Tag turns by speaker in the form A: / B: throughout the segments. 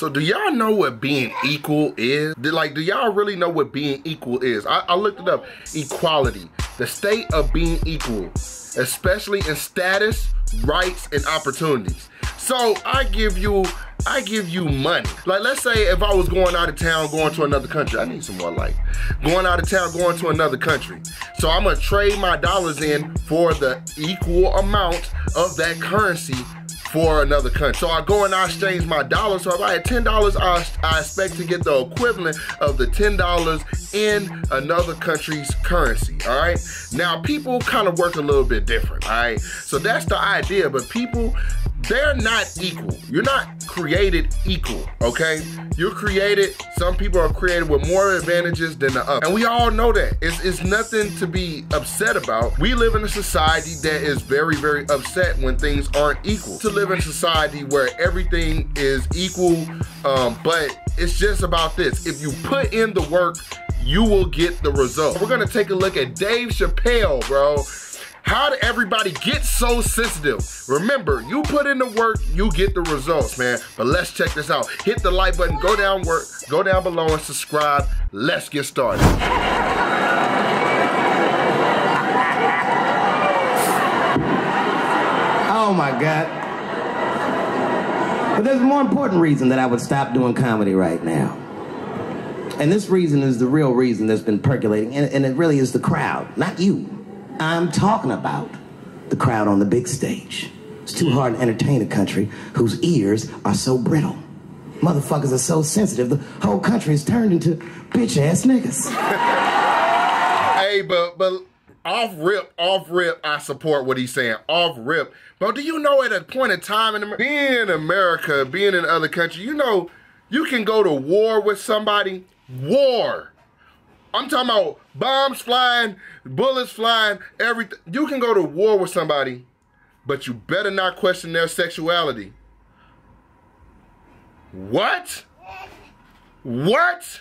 A: So do y'all know what being equal is? Like, do y'all really know what being equal is? I, I looked it up. Equality, the state of being equal, especially in status, rights, and opportunities. So I give you, I give you money. Like let's say if I was going out of town, going to another country, I need some more light. Going out of town, going to another country. So I'm gonna trade my dollars in for the equal amount of that currency for another country. So I go and I exchange my dollars. So if I had $10, I, I expect to get the equivalent of the $10 in another country's currency, all right? Now, people kind of work a little bit different, all right? So that's the idea, but people, they're not equal. You're not created equal, okay? You're created, some people are created with more advantages than the other. And we all know that. It's, it's nothing to be upset about. We live in a society that is very, very upset when things aren't equal. To live in a society where everything is equal, um, but it's just about this. If you put in the work, you will get the result. We're gonna take a look at Dave Chappelle, bro. How did everybody get so sensitive? Remember, you put in the work, you get the results, man. But let's check this out. Hit the like button, go down work, go down below and subscribe. Let's get started.
B: Oh my God. But there's a more important reason that I would stop doing comedy right now. And this reason is the real reason that's been percolating, and, and it really is the crowd, not you. I'm talking about the crowd on the big stage. It's too hard to entertain a country whose ears are so brittle. Motherfuckers are so sensitive, the whole country is turned into bitch ass niggas.
A: hey, but but off rip, off rip, I support what he's saying. Off rip. But do you know at a point in time in being in America, being in other countries, you know, you can go to war with somebody. War. I'm talking about bombs flying, bullets flying, everything. You can go to war with somebody, but you better not question their sexuality. What? What?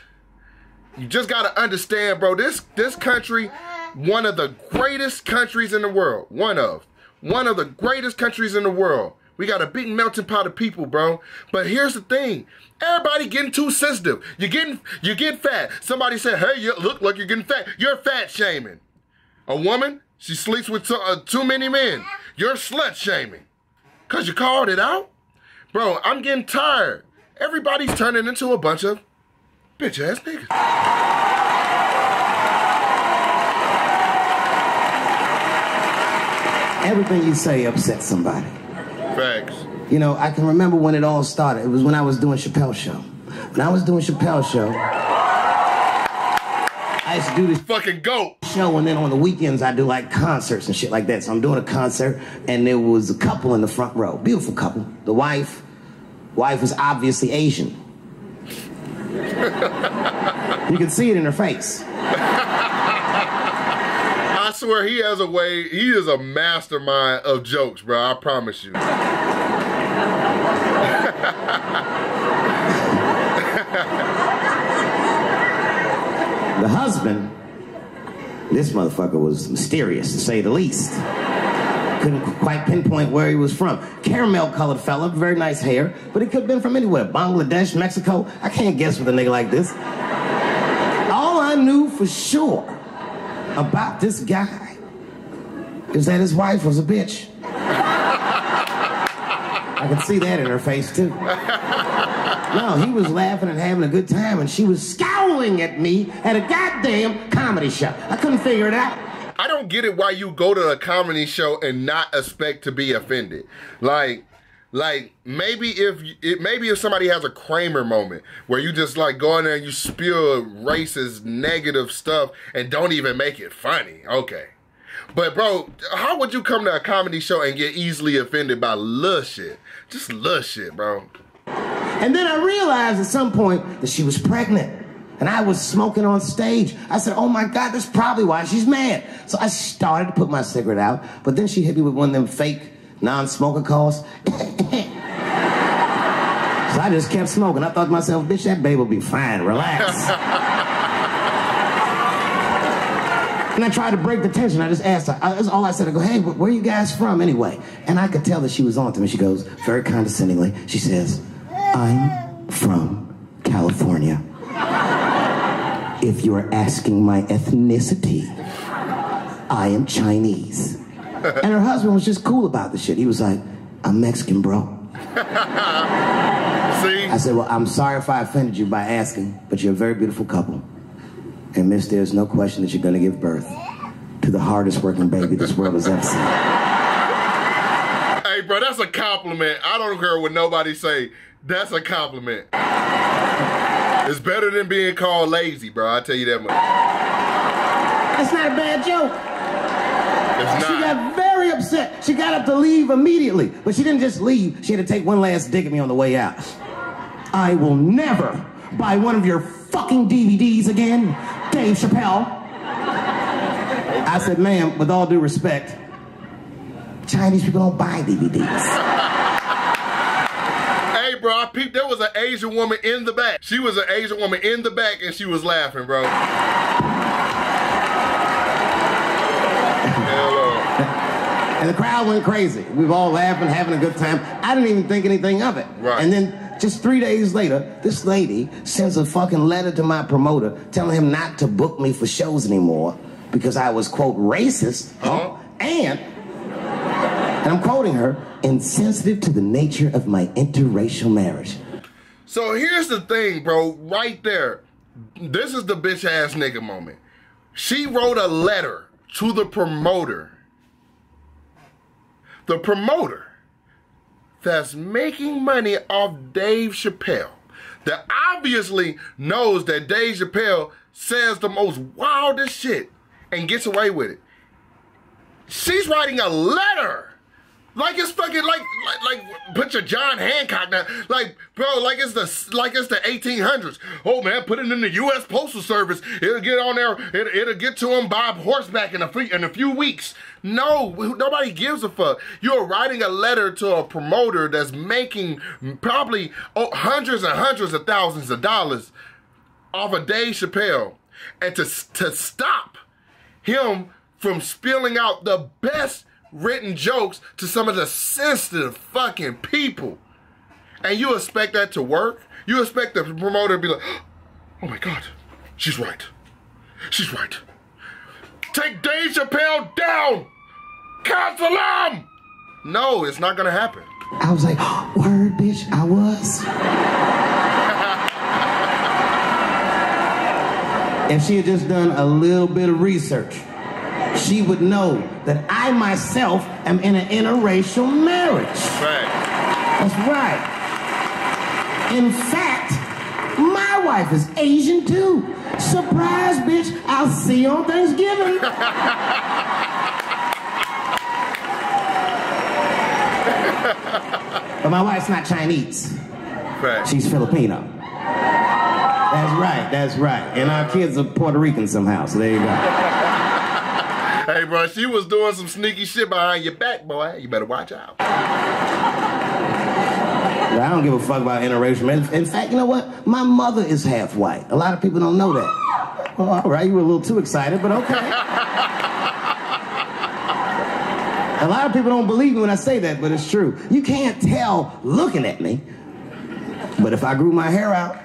A: You just gotta understand, bro. This this country, one of the greatest countries in the world. One of. One of the greatest countries in the world. We got a big melting pot of people, bro. But here's the thing. Everybody getting too sensitive. You're getting you get fat. Somebody said, hey, you look like you're getting fat. You're fat shaming. A woman, she sleeps with too, uh, too many men. You're slut shaming. Cause you called it out? Bro, I'm getting tired. Everybody's turning into a bunch of bitch ass niggas.
B: Everything you say upsets somebody.
A: Facts.
B: You know, I can remember when it all started. It was when I was doing Chappelle Show. When I was doing Chappelle Show, I used to do this
A: fucking goat
B: show, and then on the weekends I do like concerts and shit like that. So I'm doing a concert, and there was a couple in the front row, beautiful couple. The wife, wife was obviously Asian. you can see it in her face.
A: Swear he has a way, he is a mastermind of jokes, bro. I promise you.
B: The husband, this motherfucker was mysterious to say the least. Couldn't quite pinpoint where he was from. Caramel colored fella, very nice hair, but he could have been from anywhere. Bangladesh, Mexico. I can't guess with a nigga like this. All I knew for sure about this guy is that his wife was a bitch. I could see that in her face too. No, he was laughing and having a good time, and she was scowling at me at a goddamn comedy show. I couldn't figure it out.
A: I don't get it why you go to a comedy show and not expect to be offended. Like, like maybe if it maybe if somebody has a Kramer moment where you just like go in there and you spew racist negative stuff and don't even make it funny. Okay. But bro, how would you come to a comedy show and get easily offended by little shit? Just little shit, bro.
B: And then I realized at some point that she was pregnant. And I was smoking on stage. I said, oh my God, that's probably why she's mad. So I started to put my cigarette out, but then she hit me with one of them fake non-smoker calls. so I just kept smoking. I thought to myself, bitch, that baby will be fine. Relax. and I tried to break the tension. I just asked her. I, that's all I said. I go, hey, where are you guys from anyway? And I could tell that she was on to me. She goes, very condescendingly, she says, I'm from California. If you're asking my ethnicity, I am Chinese. And her husband was just cool about the shit. He was like, I'm Mexican, bro.
A: See?
B: I said, Well, I'm sorry if I offended you by asking, but you're a very beautiful couple. And miss, there's no question that you're gonna give birth to the hardest working baby this world has ever seen.
A: Hey, bro, that's a compliment. I don't care what nobody say. That's a compliment. It's better than being called lazy, bro. I tell you that much.
B: That's not a bad joke.
A: It's
B: She got very upset. She got up to leave immediately. But she didn't just leave, she had to take one last dig at me on the way out. I will never buy one of your fucking DVDs again, Dave Chappelle. I said, ma'am, with all due respect, Chinese people don't buy DVDs.
A: Hey, bro, I peeped. There was an Asian woman in the back. She was an Asian woman in the back, and she was laughing, bro.
B: And the crowd went crazy. We were all laughing, having a good time. I didn't even think anything of it.
A: Right.
B: And then just three days later, this lady sends a fucking letter to my promoter telling him not to book me for shows anymore because I was, quote, racist.
A: Uh-huh.
B: And, and I'm quoting her, insensitive to the nature of my interracial marriage.
A: So here's the thing, bro. Right there. This is the bitch ass nigga moment. She wrote a letter to the promoter. The promoter that's making money off Dave Chappelle. That obviously knows that Dave Chappelle says the most wildest shit and gets away with it. She's writing a letter. Like it's fucking like like like put your John Hancock down. Like bro, like it's the like it's the 1800s. Oh man, put it in the U.S. Postal Service. It'll get on there. It'll, it'll get to him by horseback in a few in a few weeks. No, nobody gives a fuck. You're writing a letter to a promoter that's making probably oh, hundreds and hundreds of thousands of dollars off of Dave Chappelle, and to to stop him from spilling out the best written jokes to some of the sensitive fucking people. And you expect that to work? You expect the promoter to be like, oh my God, she's right. She's right. Take Dave Chappelle down! Cancel him! No, it's not gonna happen.
B: I was like, word, bitch, I was. if she had just done a little bit of research, she would know that I myself am in an interracial marriage.
A: Right.
B: That's right. In fact, my wife is Asian too. Surprise, bitch. I'll see you on Thanksgiving. but my wife's not Chinese.
A: Right.
B: She's Filipino. That's right, that's right. And our kids are Puerto Rican somehow, so there you go.
A: Hey, bro, she was doing some sneaky shit behind your back, boy. You better watch out.
B: I don't give a fuck about interracial. In fact, you know what? My mother is half white. A lot of people don't know that. Well, all right, you were a little too excited, but okay. a lot of people don't believe me when I say that, but it's true. You can't tell looking at me, but if I grew my hair out,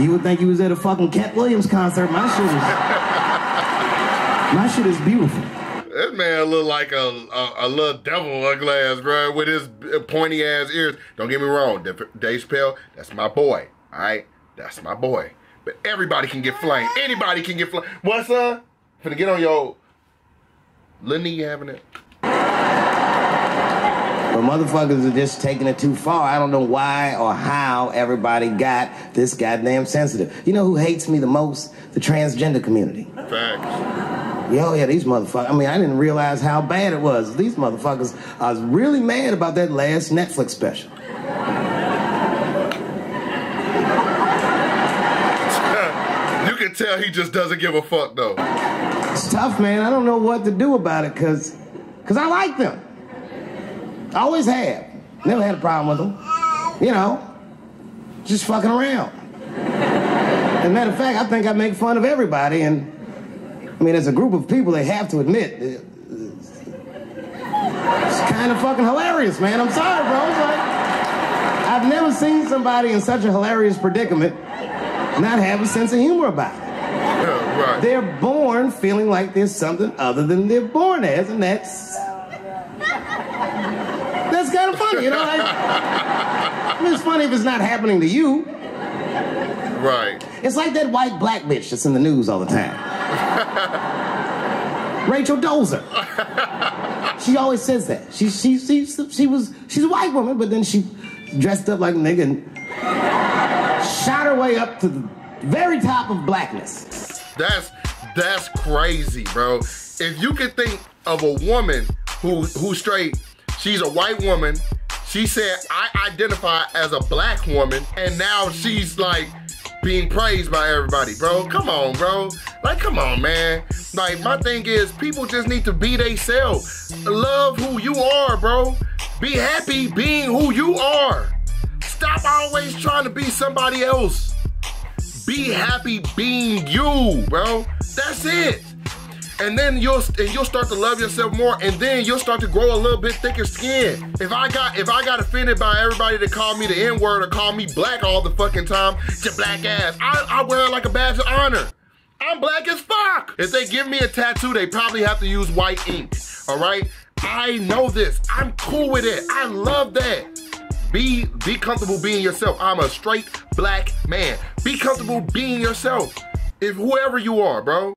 B: you would think you was at a fucking Katt Williams concert. My shit is, my shit is beautiful.
A: This man look like a, a, a little devil a glass, bro, with his pointy ass ears. Don't get me wrong, Dave Chappelle, that's my boy. All right, that's my boy. But everybody can get flamed. Anybody can get flamed. What, son? Finna get on your little knee having it.
B: But motherfuckers are just taking it too far. I don't know why or how everybody got this goddamn sensitive. You know who hates me the most? The transgender community.
A: Facts.
B: Yo, oh, yeah, these motherfuckers. I mean, I didn't realize how bad it was. These motherfuckers I was really mad about that last Netflix special.
A: you can tell he just doesn't give a fuck though.
B: It's tough, man. I don't know what to do about it because cause I like them. I always have. Never had a problem with them. You know, just fucking around. As a matter of fact, I think I make fun of everybody. And I mean, as a group of people, they have to admit it's kind of fucking hilarious, man. I'm sorry, bro. It's like, I've never seen somebody in such a hilarious predicament not have a sense of humor about it.
A: Yeah, right.
B: They're born feeling like there's something other than they're born as, and that's that's kind of funny, you know. Like, I mean, it's funny if it's not happening to you.
A: Right.
B: It's like that white black bitch that's in the news all the time. Rachel Dolezal. She always says that. She, she, she, she was, she's a white woman, but then she dressed up like a nigga and shot her way up to the very top of blackness.
A: That's that's crazy, bro. If you could think of a woman who who's straight, she's a white woman. She said, I identify as a black woman, and now she's like being praised by everybody, bro. Come on, bro. Like, come on, man. Like, my thing is, people just need to be themselves. Love who you are, bro. Be happy being who you are. Stop always trying to be somebody else. Be happy being you, bro. That's it. And then you'll and you'll start to love yourself more, and then you'll start to grow a little bit thicker skin. If I got if I got offended by everybody that called me the N word or call me black all the fucking time, your black ass, I, I wear it like a badge of honor. I'm black as fuck. If they give me a tattoo, they probably have to use white ink. All right. I know this. I'm cool with it. I love that. Be be comfortable being yourself. I'm a straight black man. Be comfortable being yourself. If whoever you are, bro.